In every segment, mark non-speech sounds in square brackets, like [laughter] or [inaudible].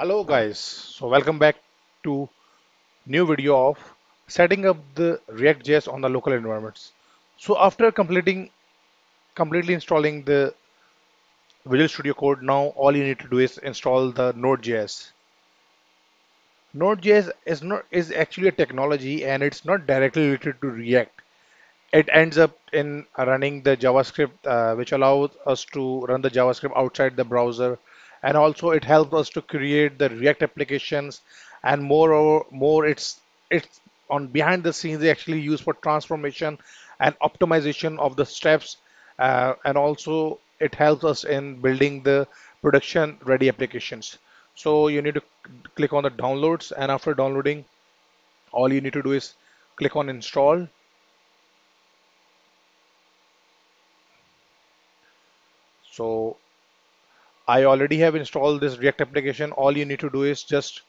Hello guys, so welcome back to new video of setting up the React.js on the local environments. So after completing completely installing the Visual Studio Code, now all you need to do is install the Node.js. Node.js is not is actually a technology and it's not directly related to React. It ends up in running the JavaScript, uh, which allows us to run the JavaScript outside the browser, and also it helps us to create the React applications. And moreover, more it's it's on behind the scenes they actually use for transformation and optimization of the steps, uh, and also it helps us in building the production ready applications. So you need to click on the downloads, and after downloading, all you need to do is click on install So I already have installed this React application. All you need to do is just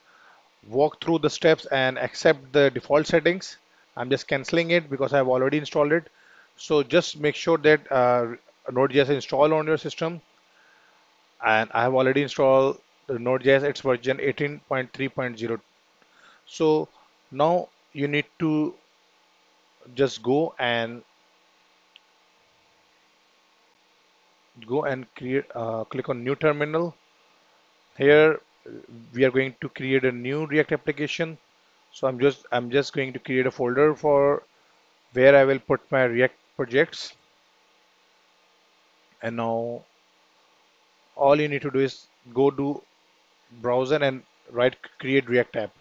walk through the steps and accept the default settings. I'm just canceling it because I've already installed it. So just make sure that uh, Node.js is installed on your system. And I have already installed the Node.js. It's version 18.3.0. So now you need to just go and go and create, uh, click on new terminal Here we are going to create a new React application. So I'm just I'm just going to create a folder for where I will put my React projects. And now all you need to do is go to browser and write create React app.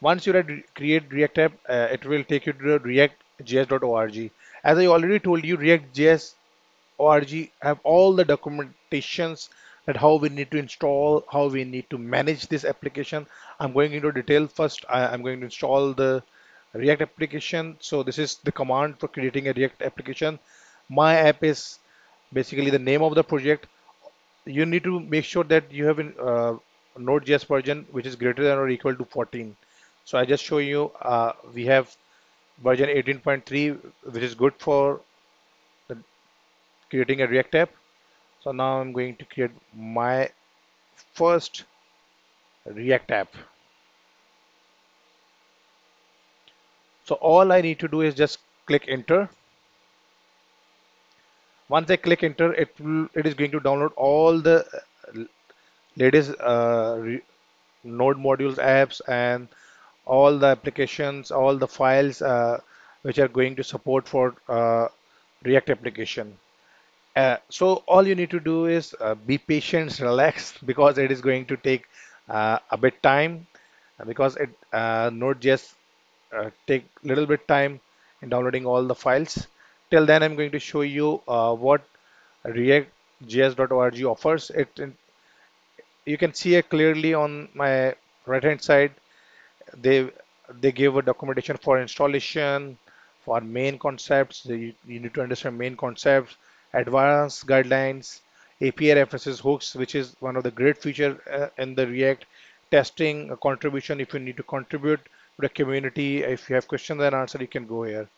Once you write create React app, uh, it will take you to react.js.org. As I already told you, React.js org have all the documentations that how we need to install, how we need to manage this application. I'm going into detail first. I, I'm going to install the React application. So this is the command for creating a React application. My app is basically the name of the project. You need to make sure that you have a uh, Node.js version which is greater than or equal to 14. So I just show you uh, we have version 18.3 which is good for creating a React app. So now I'm going to create my first React app. So all I need to do is just click enter. Once I click enter, it will it is going to download all the uh, latest uh, node modules apps and all the applications, all the files uh, which are going to support for uh, React application. Uh, so all you need to do is uh, be patient, relax, [laughs] because it is going to take uh, a bit time, uh, because it uh, Node.js uh, take little bit time in downloading all the files. Till then, I'm going to show you what React.js.org offers. It, it you can see it clearly on my right hand side. They they give a documentation for installation, for main concepts. You, you need to understand main concepts, advanced guidelines, API references, hooks, which is one of the great feature uh, in the React testing, contribution. If you need to contribute to the community, if you have questions and answer, you can go here.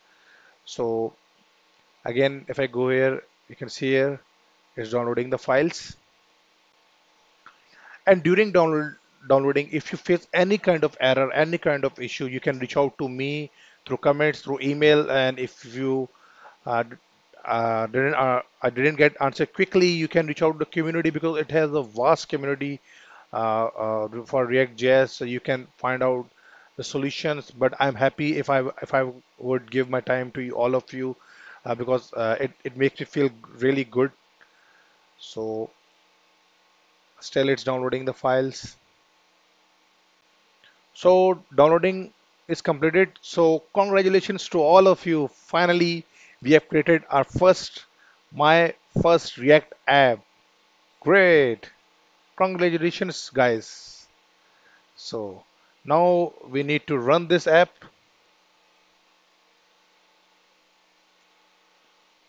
So again, if I go here, you can see here it's downloading the files. And during download, downloading, if you face any kind of error, any kind of issue, you can reach out to me through comments, through email, and if you uh, uh, didn't uh, I didn't get answer quickly, you can reach out to the community because it has a vast community uh, uh, for React.js, so you can find out the solutions. But I'm happy if I if I would give my time to you, all of you uh, because uh, it it makes me feel really good. So still, it's downloading the files. So downloading is completed. So congratulations to all of you. Finally, we have created our first, my first React app. Great. Congratulations, guys. So now we need to run this app.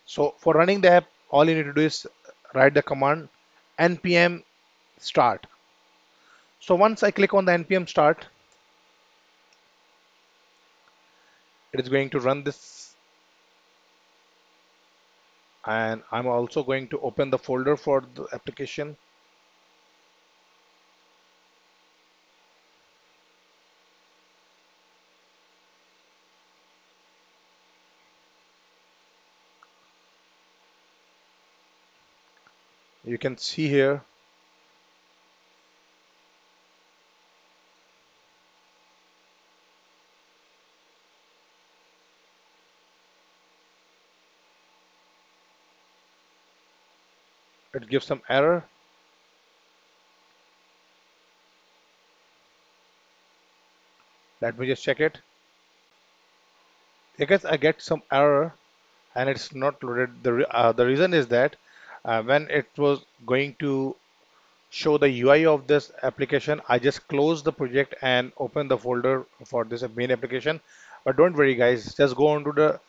So for running the app, all you need to do is write the command npm start. So once I click on the npm start, it is going to run this and I'm also going to open the folder for the application. You can see here it gives some error. Let me just check it. I guess I get some error and it's not loaded. The, uh, the reason is that uh, when it was going to show the UI of this application, I just closed the project and opened the folder for this main application. But don't worry, guys, just go onto the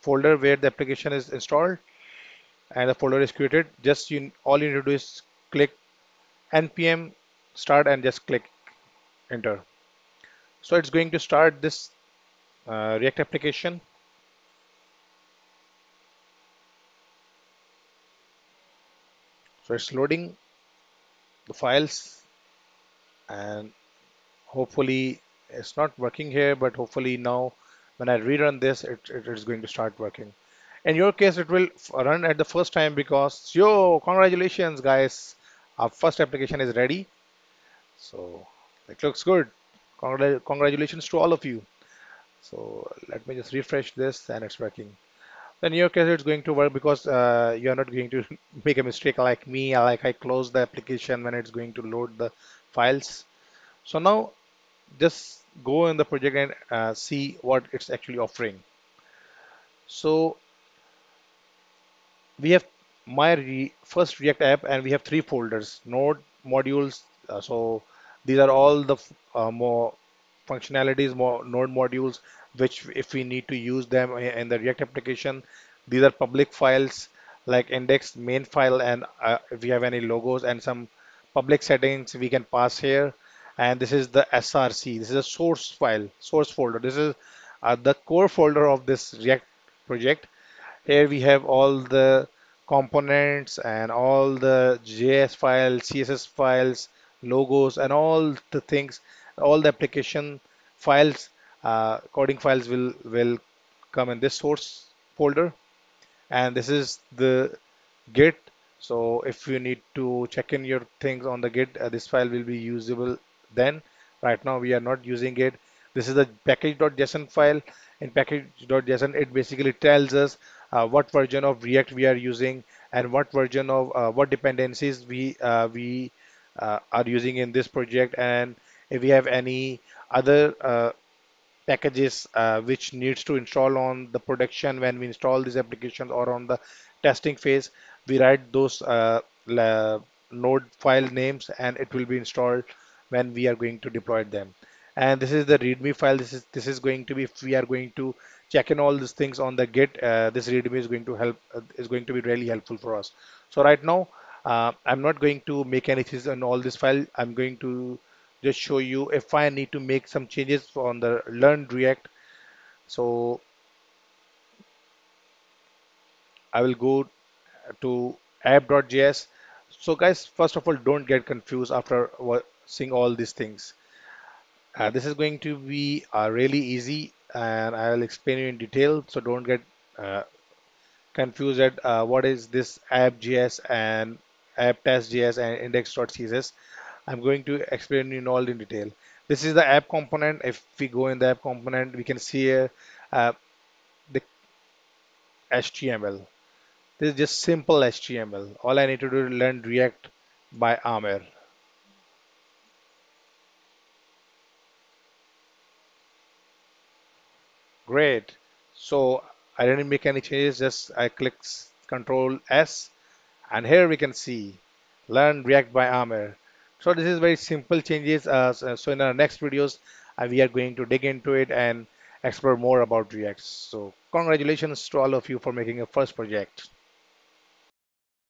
folder where the application is installed and the folder is created. Just you, all you need to do is click npm start and just click enter. So it's going to start this uh, React application. So it's loading the files and hopefully it's not working here, but hopefully now when I rerun this, it, it is going to start working. In your case, it will run at the first time because, yo, congratulations, guys. Our first application is ready. So it looks good. Congra- congratulations to all of you. So let me just refresh this and it's working. In your case, it's going to work because uh, you're not going to [laughs] make a mistake like me, like I close the application when it's going to load the files. So now just go in the project and uh, see what it's actually offering. So we have my re first React app and we have three folders, node modules. Uh, so these are all the uh, more functionalities, more node modules, which if we need to use them in the React application, these are public files like index main file and uh, if we have any logos and some public settings we can pass here. And this is the SRC. This is a source file, source folder. This is uh, the core folder of this React project here we have all the components and all the JS files, CSS files, logos, and all the things, all the application files, uh, coding files will will come in this source folder. And this is the git. So if you need to check in your things on the git uh, this file will be usable then. Right now we are not using it. This is the package.json file. In package.json it basically tells us what version of react we are using and what version of uh, what dependencies we uh, we uh, are using in this project and if we have any other uh, packages uh, which needs to install on the production when we install these applications or on the testing phase we write those uh, node file names and it will be installed when we are going to deploy them. And this is the readme file. This is this is going to be if we are going to check in all these things on the git uh, this readme is going to help uh, is going to be really helpful for us so right now uh, i'm not going to make any changes on all this file i'm going to just show you if I need to make some changes on the learn React. So I will go to app.js. So guys, first of all, don't get confused after seeing all these things. Uh, this is going to be uh, really easy and I will explain you in detail. So don't get uh, confused at uh, what is this app.js and app.test.js and index.css. I'm going to explain in all in detail. This is the app component. If we go in the app component, we can see here uh, the HTML. This is just simple HTML. All I need to do is learn React by Aamir. Great. So I didn't make any changes. Just I click Control S, and here we can see learn React by Aamir. So this is very simple changes. Uh, so so in our next videos, uh, we are going to dig into it and explore more about React. So congratulations to all of you for making a first project.